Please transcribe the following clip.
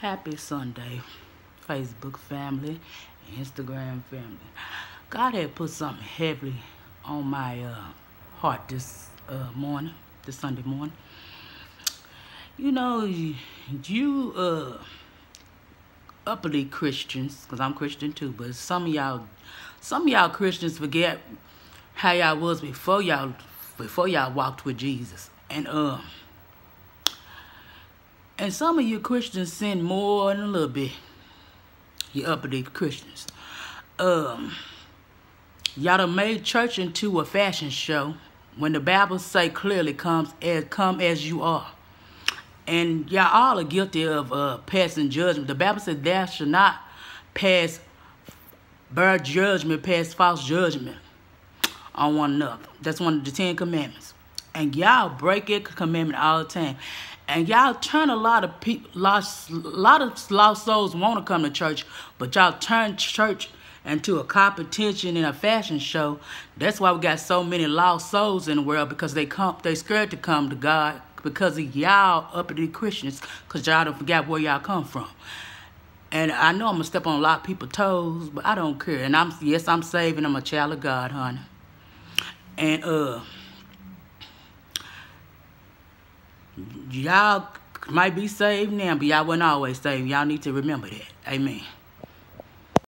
Happy Sunday, Facebook family, Instagram family. God had put something heavily on my uh, heart this uh, morning, this Sunday morning. You know, you uh, uppity Christians, because I'm Christian too, but some of y'all, some of y'all Christians forget how y'all was before y'all, before y'all walked with Jesus, and uh. And some of you Christians sin more than a little bit. You uppity Christians. Um, y'all done made church into a fashion show when the Bible say clearly comes as come as you are. And y'all all are guilty of uh, passing judgment. The Bible said thou shall not pass bad judgment, pass false judgment on one another. That's one of the Ten Commandments. And y'all break it commandment all the time. And y'all turn a lot of people, lost, lot of lost souls want to come to church, but y'all turn church into a competition and a fashion show. That's why we got so many lost souls in the world because they come, they scared to come to God because of y'all uppity Christians, because y'all don't forget where y'all come from. And I know I'm gonna step on a lot of people's toes, but I don't care. And I'm yes, I'm saving. I'm a child of God, honey. And uh. Y'all might be saved now, but y'all wasn't always saved. Y'all need to remember that. Amen.